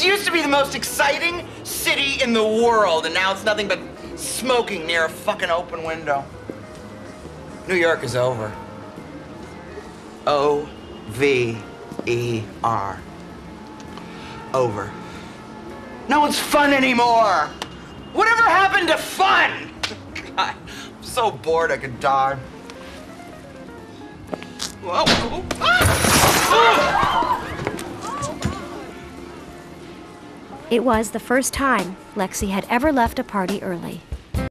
This used to be the most exciting city in the world, and now it's nothing but smoking near a fucking open window. New York is over. O V E R. Over. No one's fun anymore. Whatever happened to fun? God, I'm so bored I could die. Whoa. It was the first time Lexi had ever left a party early.